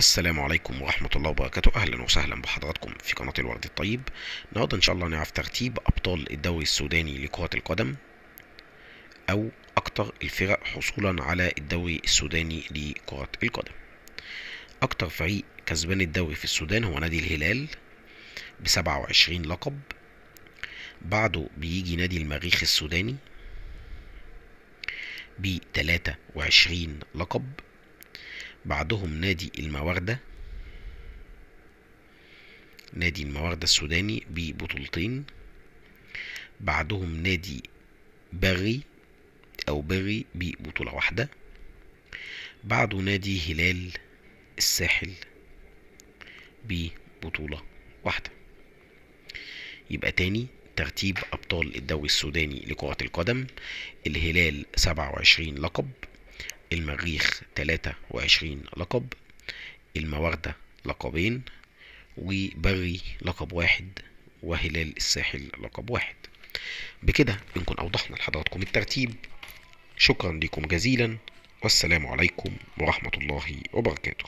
السلام عليكم ورحمة الله وبركاته. أهلا وسهلا بحضراتكم في قناة الورد الطيب. النهاردة إن شاء الله نعرف ترتيب أبطال الدوري السوداني لكرة القدم أو أكتر الفرق حصولا على الدوري السوداني لكرة القدم. أكتر فريق كسبان الدوري في السودان هو نادي الهلال بسبعة وعشرين لقب. بعده بيجي نادي المريخ السوداني بتلاتة وعشرين لقب. بعدهم نادي الموردة نادي الموردة السوداني ببطولتين. بعدهم نادي بري أو بري ببطولة واحدة. بعده نادي هلال الساحل ببطولة واحدة. يبقى تاني ترتيب أبطال الدوري السوداني لكرة القدم الهلال سبعة وعشرين لقب المريخ تلاتة وعشرين لقب الموردة لقبين وبري لقب واحد وهلال الساحل لقب واحد. بكده بنكون أوضحنا لحضراتكم الترتيب. شكرا لكم جزيلا والسلام عليكم ورحمة الله وبركاته.